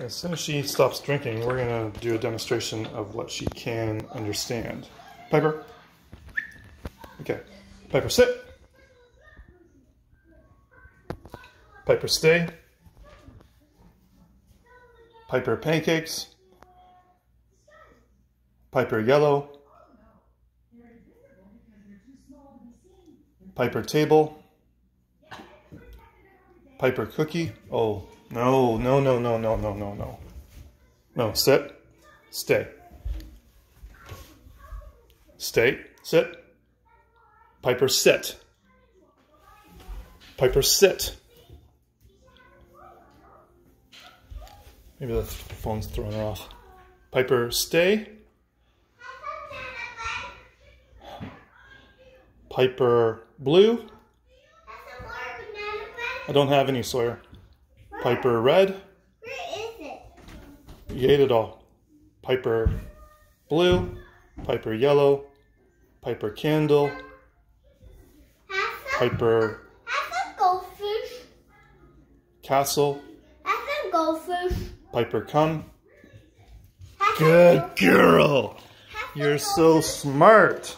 As soon as she stops drinking, we're going to do a demonstration of what she can understand. Piper. Okay. Piper, sit. Piper, stay. Piper, pancakes. Piper, yellow. Piper, table. Piper, cookie. Oh, no, no, no, no, no, no, no, no. No, sit. Stay. Stay. Sit. Piper, sit. Piper, sit. Maybe the phone's throwing her off. Piper, stay. Piper, blue. I don't have any, Sawyer. Piper, red. Where is it? You ate it all. Piper, blue. Piper, yellow. Piper, candle. Some, Piper, goldfish. castle. Goldfish. Piper, come. Good girl. You're so smart.